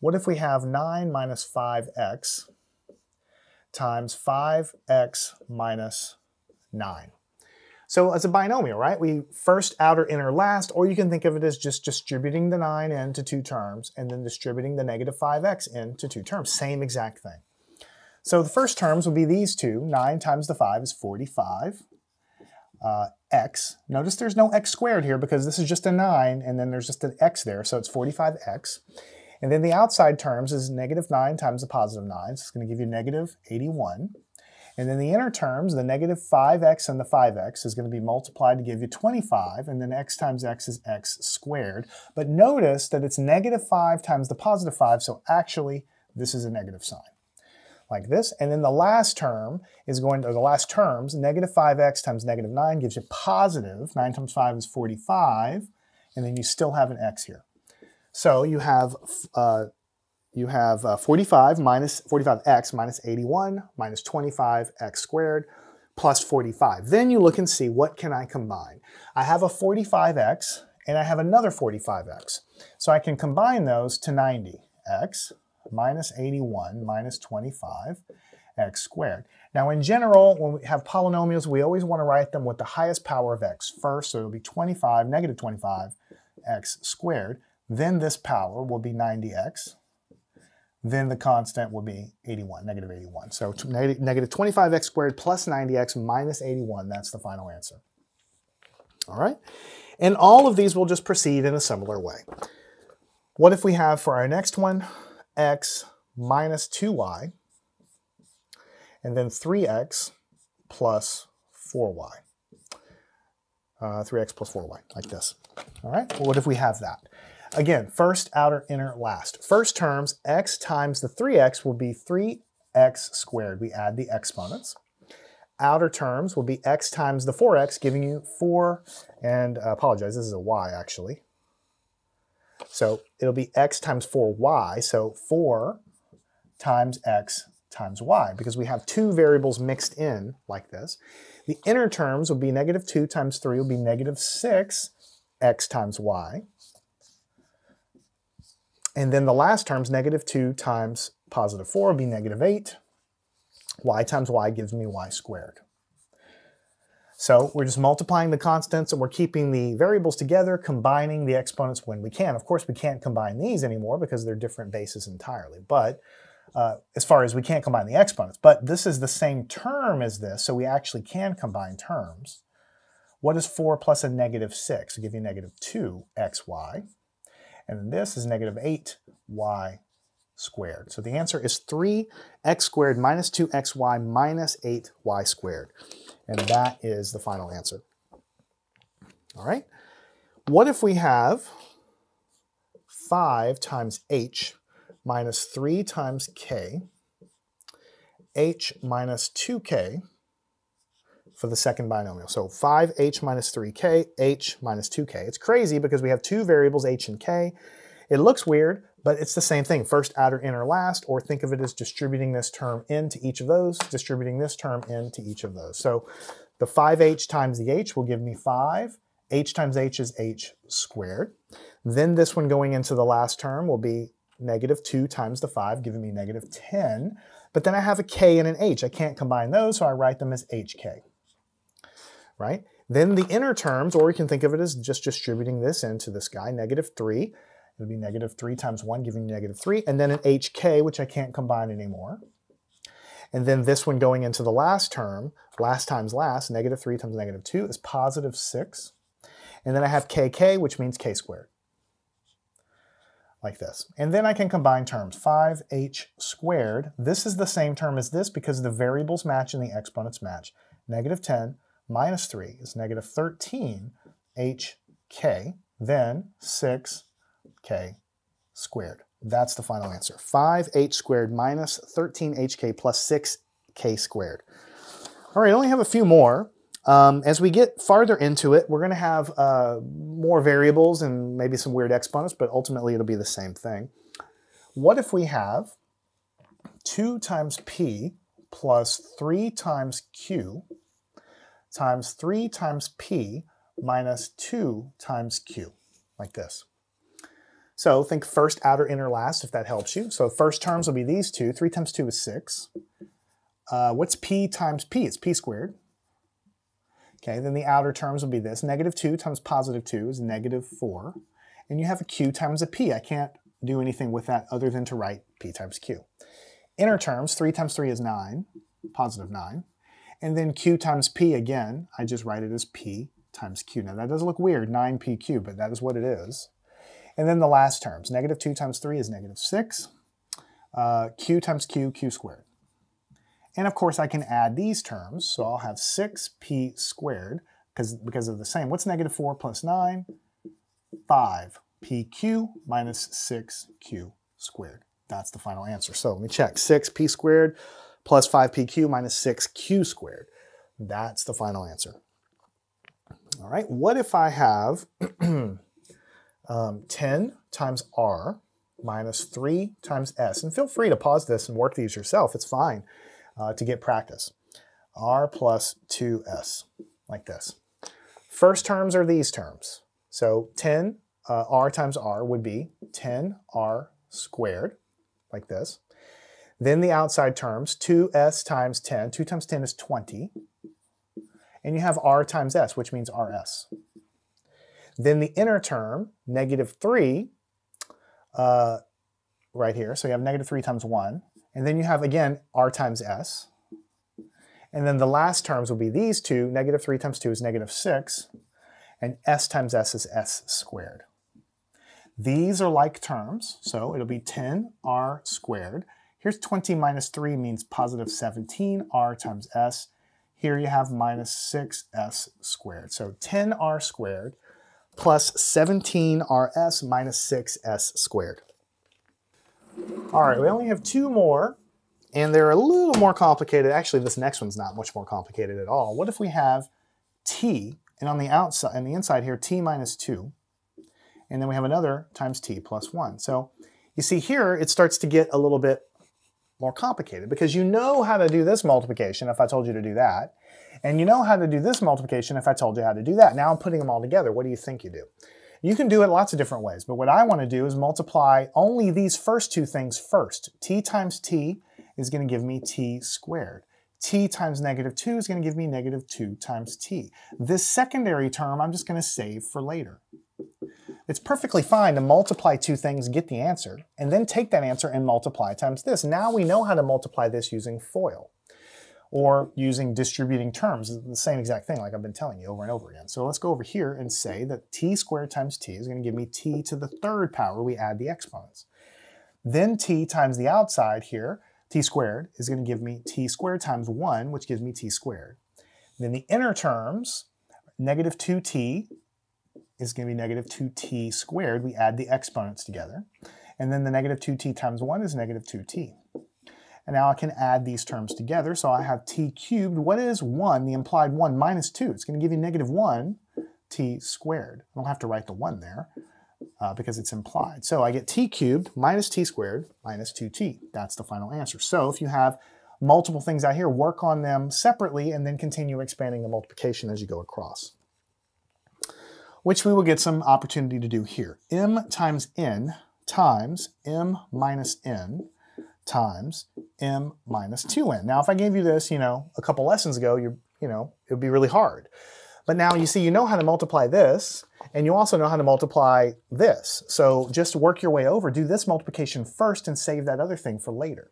What if we have 9 minus 5x times 5x minus 9? So it's a binomial, right? We first, outer, inner, last, or you can think of it as just distributing the 9 into two terms and then distributing the negative 5x into two terms. Same exact thing. So the first terms will be these two. 9 times the 5 is 45. Uh, x. Notice there's no x squared here because this is just a 9 and then there's just an x there, so it's 45x. And then the outside terms is negative 9 times the positive 9, so it's going to give you negative 81. And then the inner terms, the negative 5x and the 5x is going to be multiplied to give you 25, and then x times x is x squared. But notice that it's negative 5 times the positive 5, so actually this is a negative sign. Like this, and then the last term is going to, the last terms, negative 5x times negative 9 gives you positive, 9 times 5 is 45, and then you still have an x here. So you have uh, you have uh, 45 minus 45x minus 81 minus 25x squared plus 45. Then you look and see what can I combine. I have a 45x and I have another 45x. So I can combine those to 90x minus 81 minus 25 x squared. Now in general, when we have polynomials, we always want to write them with the highest power of x first, so it'll be 25, negative 25 x squared. Then this power will be 90x then the constant will be 81, negative 81. So negative 25x squared plus 90x minus 81, that's the final answer. All right? And all of these will just proceed in a similar way. What if we have for our next one, x minus 2y, and then 3x plus 4y. Uh, 3x plus 4y, like this. All right, well, what if we have that? Again, first, outer, inner, last. First terms, x times the 3x will be 3x squared. We add the exponents. Outer terms will be x times the 4x, giving you 4, and I apologize, this is a y actually. So it'll be x times 4y, so 4 times x times y, because we have two variables mixed in like this. The inner terms will be negative 2 times 3 will be negative 6 x times y. And then the last term's negative 2 times positive 4 will be negative 8. y times y gives me y squared. So we're just multiplying the constants and we're keeping the variables together, combining the exponents when we can. Of course, we can't combine these anymore because they're different bases entirely. But uh, as far as we can't combine the exponents, but this is the same term as this, so we actually can combine terms. What is 4 plus a negative 6? It'll give you negative 2xy. And then this is negative 8y squared. So the answer is 3x squared minus 2xy minus 8y squared. And that is the final answer. All right. What if we have 5 times h minus 3 times k, h minus 2k for the second binomial. So 5h minus 3k, h minus 2k. It's crazy because we have two variables, h and k. It looks weird, but it's the same thing. First, outer, inner, last, or think of it as distributing this term into each of those, distributing this term into each of those. So the 5h times the h will give me 5. h times h is h squared. Then this one going into the last term will be negative 2 times the 5, giving me negative 10. But then I have a k and an h. I can't combine those, so I write them as hk right? Then the inner terms, or you can think of it as just distributing this into this guy, negative 3. It'll be negative 3 times 1, giving you negative 3. And then an hk, which I can't combine anymore. And then this one going into the last term, last times last, negative 3 times negative 2 is positive 6. And then I have kk, which means k squared, like this. And then I can combine terms, 5h squared. This is the same term as this because the variables match and the exponents match. Negative 10 minus 3 is negative 13 hk, then 6k squared. That's the final answer. 5h squared minus 13hk plus 6k squared. All right, I only have a few more. Um, as we get farther into it, we're going to have uh, more variables and maybe some weird exponents, but ultimately it'll be the same thing. What if we have 2 times p plus 3 times q times 3 times p minus 2 times q, like this. So think first, outer, inner, last, if that helps you. So first terms will be these two. 3 times 2 is 6. Uh, what's p times p? It's p squared. Okay, then the outer terms will be this. Negative 2 times positive 2 is negative 4. And you have a q times a p. I can't do anything with that other than to write p times q. Inner terms, 3 times 3 is 9, positive 9. And then q times p again, I just write it as p times q. Now that does look weird, 9p cubed, but that is what it is. And then the last terms, negative 2 times 3 is negative 6. Uh, q times q, q squared. And of course I can add these terms, so I'll have 6p squared, because because of the same. What's negative 4 plus 9? 5pq minus 6q squared. That's the final answer. So let me check. 6p squared plus 5pq minus 6q squared. That's the final answer. All right, what if I have um, 10 times r minus 3 times s? And feel free to pause this and work these yourself. It's fine uh, to get practice. r plus 2s, like this. First terms are these terms. So 10 uh, r times r would be 10r squared, like this. Then the outside terms, 2s times 10. 2 times 10 is 20 and you have r times s, which means rs. Then the inner term, negative 3, uh, right here. So you have negative 3 times 1. And then you have, again, r times s. And then the last terms will be these two. Negative 3 times 2 is negative 6. And s times s is s squared. These are like terms, so it'll be 10r squared. Here's 20 minus 3 means positive 17, r times s. Here you have minus 6s squared. So 10r squared plus 17rs minus 6s squared. All right, we only have two more, and they're a little more complicated. Actually, this next one's not much more complicated at all. What if we have t, and on the outside, on the inside here, t minus 2, and then we have another times t plus 1. So you see here, it starts to get a little bit more complicated because you know how to do this multiplication if I told you to do that. And you know how to do this multiplication if I told you how to do that. Now I'm putting them all together. What do you think you do? You can do it lots of different ways, but what I want to do is multiply only these first two things first. t times t is going to give me t squared. t times negative 2 is going to give me negative 2 times t. This secondary term I'm just going to save for later. It's perfectly fine to multiply two things, get the answer, and then take that answer and multiply times this. Now we know how to multiply this using FOIL or using distributing terms, the same exact thing like I've been telling you over and over again. So let's go over here and say that t squared times t is going to give me t to the third power. We add the exponents. Then t times the outside here, t squared, is going to give me t squared times 1, which gives me t squared. Then the inner terms, negative 2t is going to be negative 2t squared. We add the exponents together. And then the negative 2t times 1 is negative 2t. And now I can add these terms together. So I have t cubed. What is 1, the implied 1, minus 2? It's going to give you negative 1 t squared. I don't have to write the 1 there uh, because it's implied. So I get t cubed minus t squared minus 2t. That's the final answer. So if you have multiple things out here, work on them separately and then continue expanding the multiplication as you go across which we will get some opportunity to do here. m times n times m minus n times m minus 2n. Now, if I gave you this, you know, a couple lessons ago, you're, you know, it would be really hard. But now you see, you know how to multiply this, and you also know how to multiply this. So just work your way over. Do this multiplication first and save that other thing for later.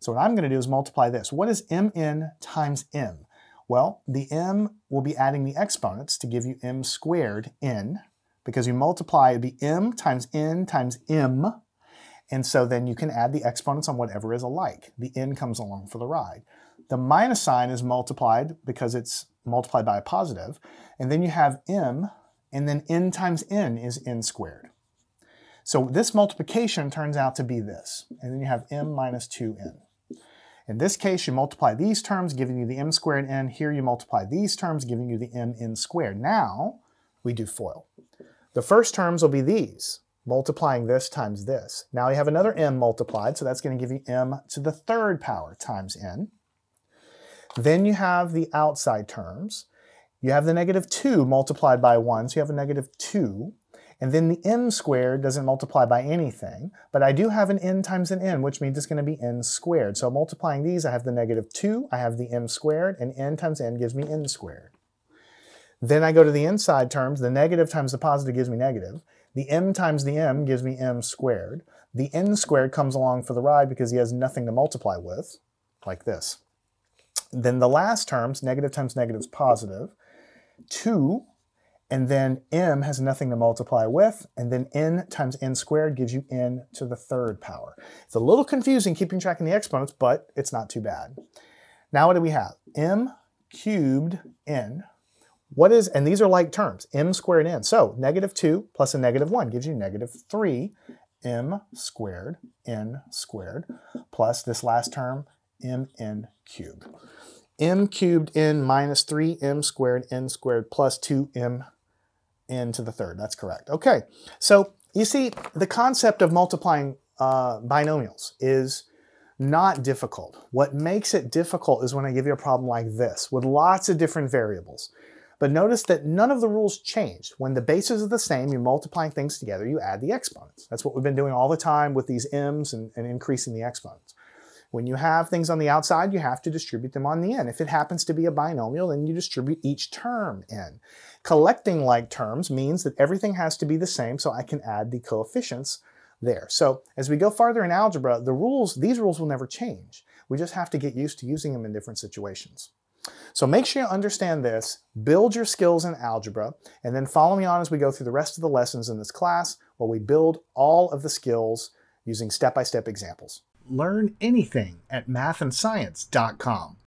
So what I'm going to do is multiply this. What is mn times m? Well, the m will be adding the exponents to give you m squared n, because you multiply, it'd be m times n times m, and so then you can add the exponents on whatever is alike. The n comes along for the ride. The minus sign is multiplied because it's multiplied by a positive, and then you have m, and then n times n is n squared. So this multiplication turns out to be this, and then you have m minus 2n. In this case, you multiply these terms, giving you the m squared n. Here you multiply these terms, giving you the mn squared. Now, we do FOIL. The first terms will be these, multiplying this times this. Now you have another m multiplied, so that's going to give you m to the third power times n. Then you have the outside terms. You have the negative 2 multiplied by 1, so you have a negative 2. And then the m squared doesn't multiply by anything, but I do have an n times an n, which means it's going to be n squared. So multiplying these, I have the negative 2, I have the m squared, and n times n gives me n squared. Then I go to the inside terms. The negative times the positive gives me negative. The m times the m gives me m squared. The n squared comes along for the ride because he has nothing to multiply with, like this. Then the last terms, negative times negative is positive. 2 and then m has nothing to multiply with, and then n times n squared gives you n to the third power. It's a little confusing keeping track of the exponents, but it's not too bad. Now what do we have? m cubed n. What is, and these are like terms, m squared n. So negative 2 plus a negative 1 gives you negative 3 m squared n squared plus this last term mn cubed. m cubed n minus 3m squared n squared plus 2m n to the third. That's correct. Okay, so you see the concept of multiplying uh, binomials is not difficult. What makes it difficult is when I give you a problem like this with lots of different variables. But notice that none of the rules changed. When the bases are the same, you're multiplying things together, you add the exponents. That's what we've been doing all the time with these m's and, and increasing the exponents. When you have things on the outside, you have to distribute them on the end. If it happens to be a binomial, then you distribute each term in. Collecting like terms means that everything has to be the same, so I can add the coefficients there. So as we go farther in algebra, the rules, these rules will never change. We just have to get used to using them in different situations. So make sure you understand this, build your skills in algebra, and then follow me on as we go through the rest of the lessons in this class where we build all of the skills using step-by-step -step examples. Learn anything at mathandscience.com.